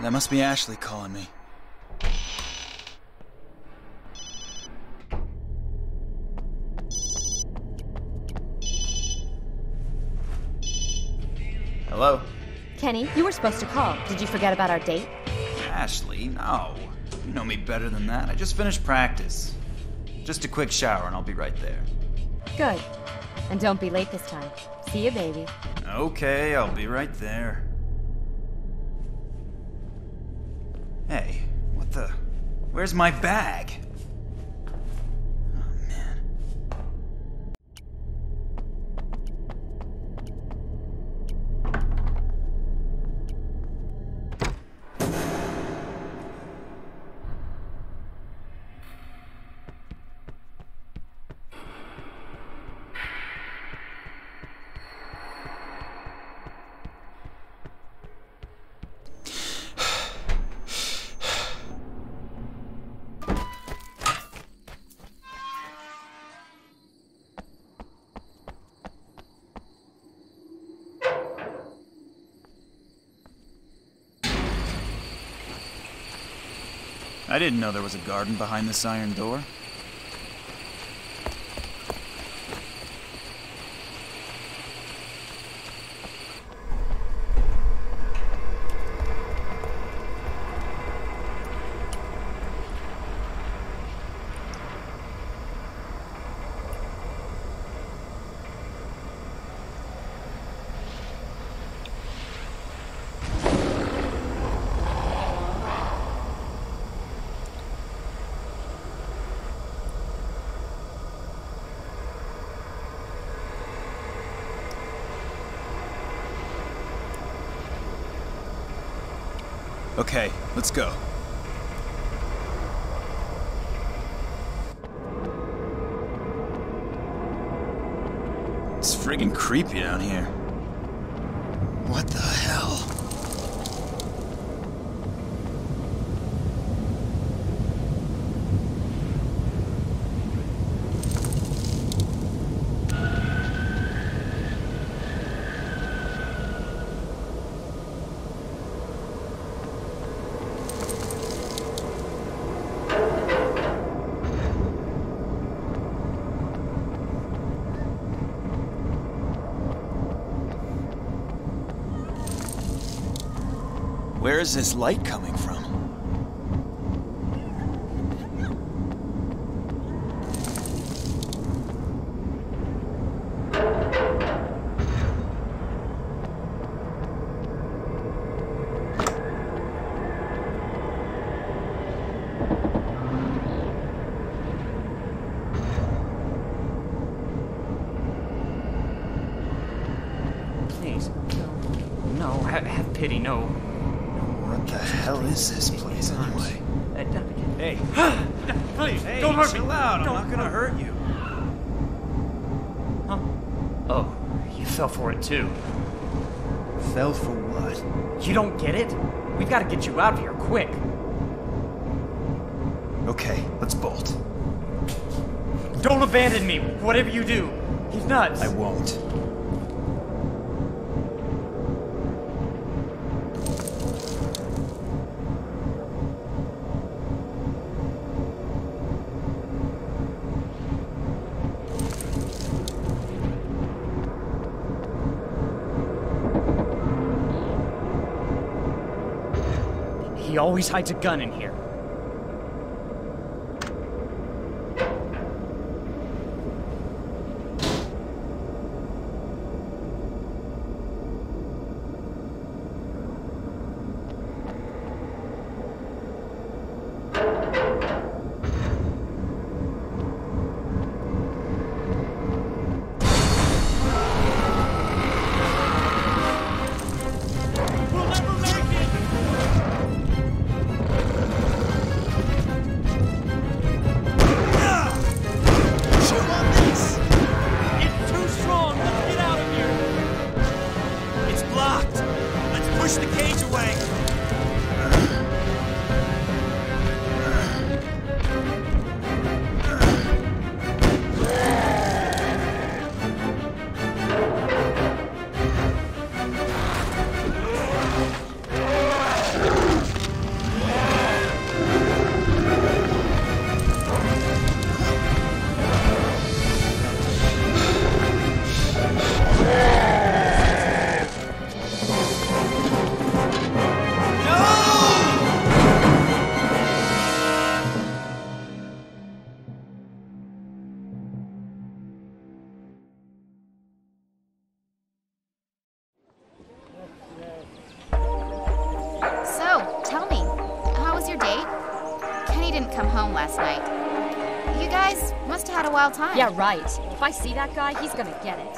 That must be Ashley calling me. Hello? Kenny, you were supposed to call. Did you forget about our date? Ashley, no. You know me better than that. I just finished practice. Just a quick shower and I'll be right there. Good. And don't be late this time. See you, baby. Okay, I'll be right there. Where's my bag? I didn't know there was a garden behind this iron door. Okay, let's go. It's friggin' creepy down here. What the Where is this light coming from? Please, no. No, have, have pity, no. What the hell is this place anyway? Uh, d- Hey, Please, hey, don't hurt me. chill out. I'm Don't- not gonna hurt you. Huh? Oh, you fell for it too. Fell for what? You don't get it? We've got to get you out of here quick. Okay, let's bolt. Don't abandon me, whatever you do. He's nuts. I won't. Always hides a gun in here. Must have had a wild time. Yeah, right. If I see that guy, he's gonna get it.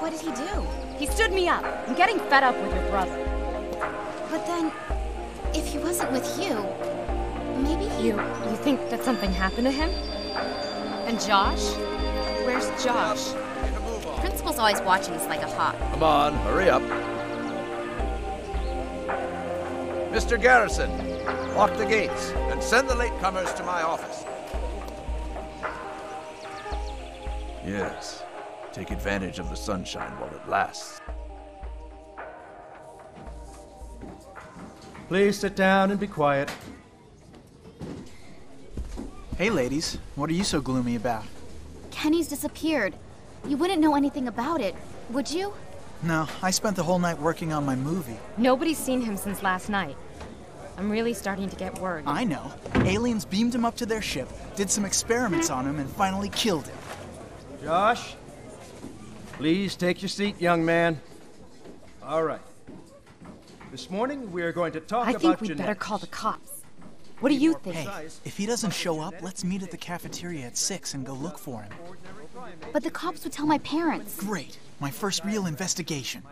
What did he do? He stood me up. I'm getting fed up with your brother. But then, if he wasn't with you, maybe he... You, you think that something happened to him? And Josh? Where's Josh? The Principal's always watching us like a hawk. Come on, hurry up. Mr. Garrison, lock the gates and send the latecomers to my office. Yes, take advantage of the sunshine while it lasts. Please sit down and be quiet. Hey, ladies. What are you so gloomy about? Kenny's disappeared. You wouldn't know anything about it, would you? No, I spent the whole night working on my movie. Nobody's seen him since last night. I'm really starting to get worried. I know. Aliens beamed him up to their ship, did some experiments on him, and finally killed him. Josh, please take your seat, young man. All right. This morning we are going to talk I about think we'd genetics. better call the cops. What do you think? Hey, if he doesn't show up, let's meet at the cafeteria at 6 and go look for him. But the cops would tell my parents. Great. My first real investigation.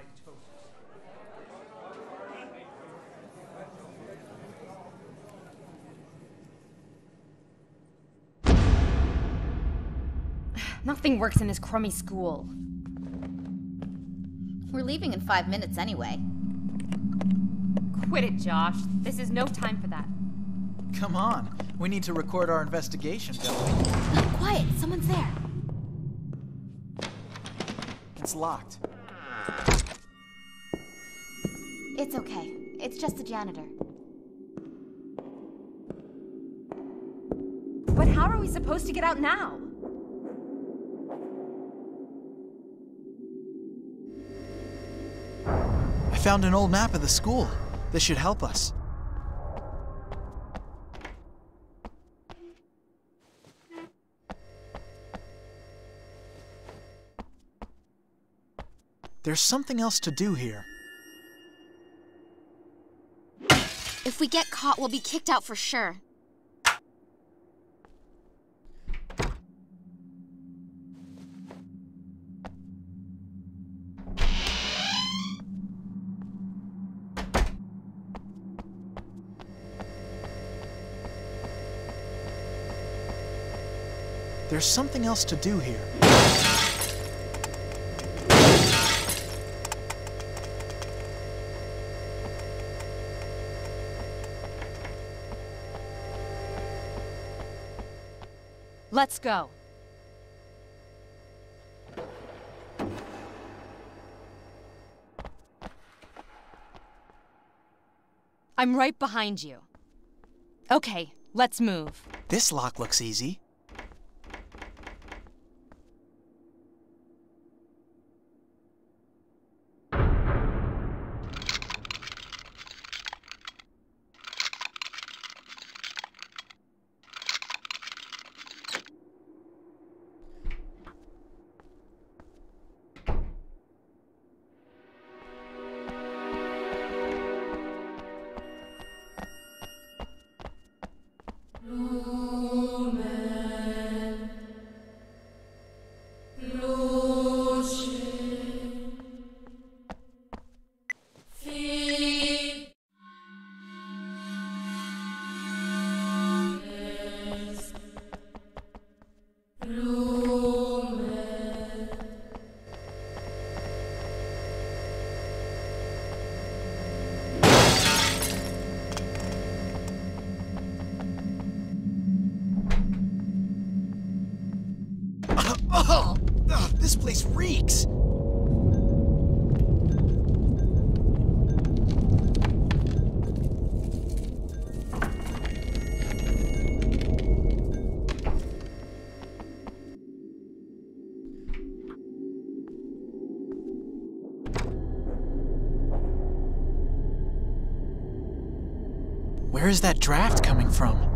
Nothing works in this crummy school. We're leaving in five minutes anyway. Quit it, Josh. This is no time for that. Come on. We need to record our investigation, don't we? Quiet, someone's there. It's locked. It's okay. It's just the janitor. But how are we supposed to get out now? Found an old map of the school. This should help us. There's something else to do here. If we get caught, we'll be kicked out for sure. There's something else to do here. Let's go. I'm right behind you. Okay, let's move. This lock looks easy. Where is that draft coming from?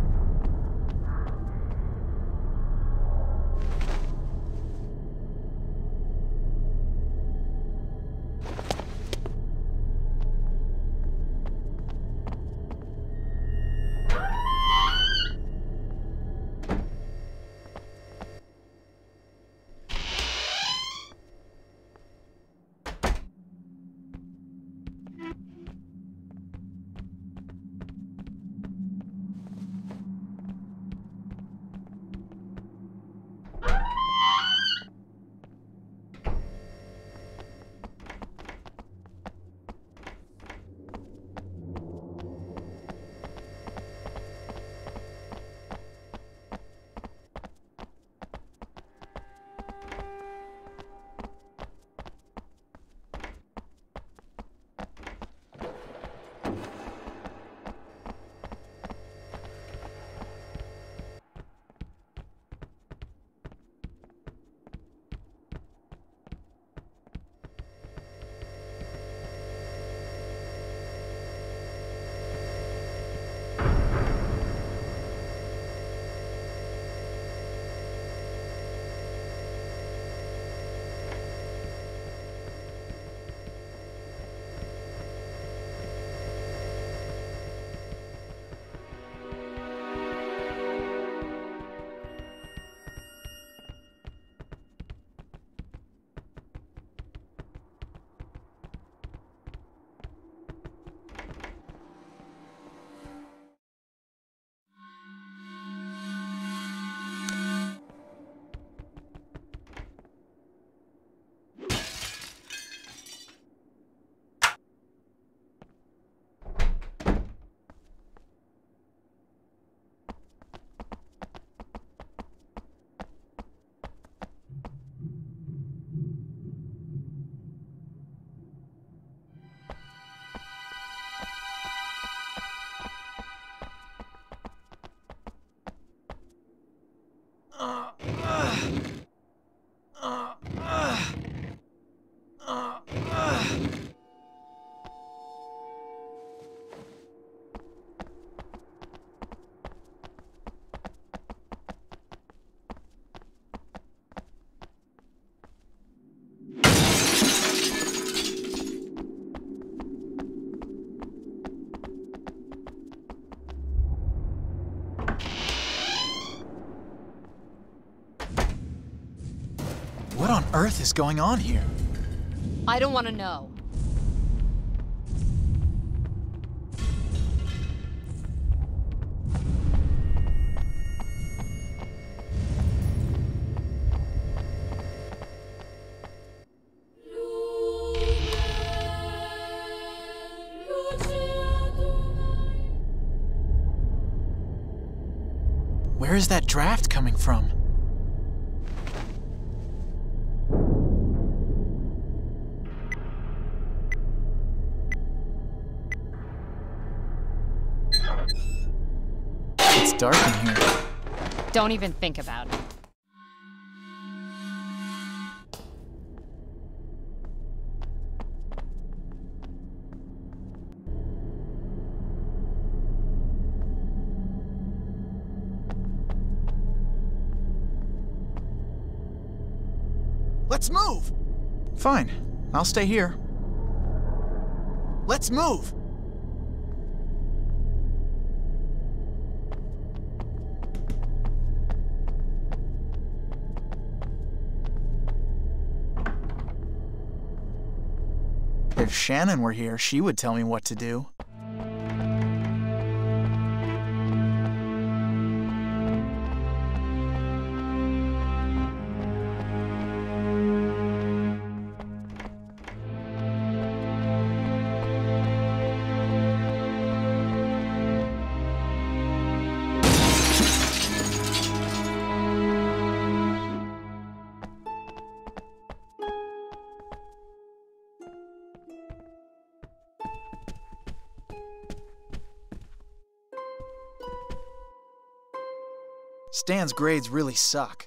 On earth is going on here? I don't want to know. Where is that draft coming from? Dark in here. Don't even think about it. Let's move! Fine, I'll stay here. Let's move! Shannon were here, she would tell me what to do. Stan's grades really suck.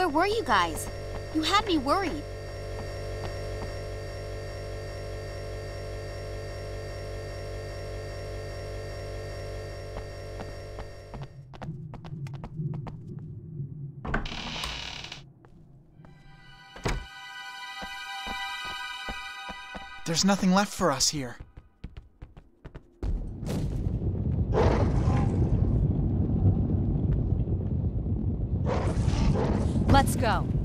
Where were you guys? You had me worried. There's nothing left for us here. Go.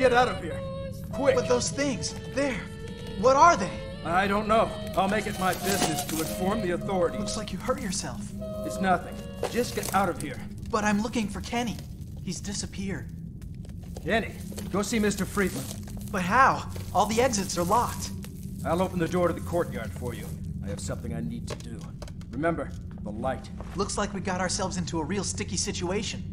Get out of here. Quick! But those things, there, what are they? I don't know. I'll make it my business to inform the authorities. Looks like you hurt yourself. It's nothing. Just get out of here. But I'm looking for Kenny. He's disappeared. Kenny, go see Mr. Friedman. But how? All the exits are locked. I'll open the door to the courtyard for you. I have something I need to do. Remember, the light. Looks like we got ourselves into a real sticky situation.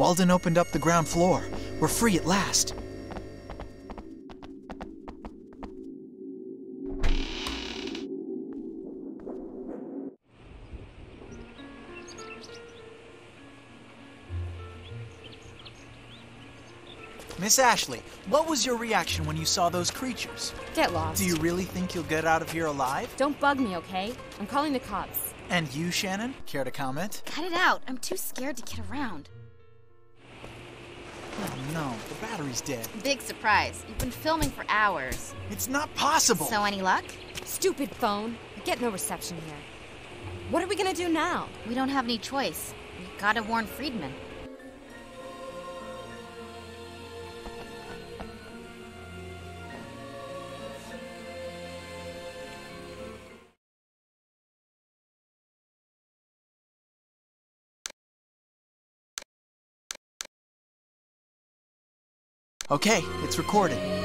Walden opened up the ground floor. We're free at last. Miss Ashley, what was your reaction when you saw those creatures? Get lost. Do you really think you'll get out of here alive? Don't bug me, okay? I'm calling the cops. And you, Shannon? Care to comment? Cut it out. I'm too scared to get around. No, the battery's dead. Big surprise. You've been filming for hours. It's not possible! So, any luck? Stupid phone. I get no reception here. What are we gonna do now? We don't have any choice. We gotta warn Friedman. Okay, it's recorded.